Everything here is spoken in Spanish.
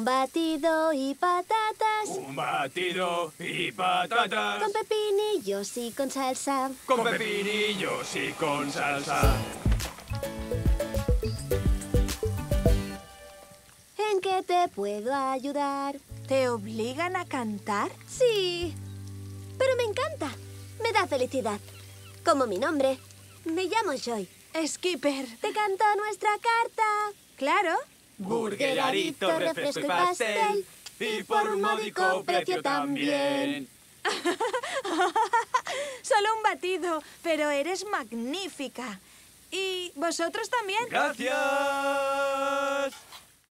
Un batido y patatas. Un batido y patatas. Con pepinillos y con salsa. Con pepinillos y con salsa. ¿En qué te puedo ayudar? ¿Te obligan a cantar? Sí, pero me encanta. Me da felicidad. Como mi nombre. Me llamo Joy. Skipper. Te canto nuestra carta. Claro. Burgerarito, refresco y pastel. Y por un módico precio también. Solo un batido, pero eres magnífica. ¿Y vosotros también? Gracias.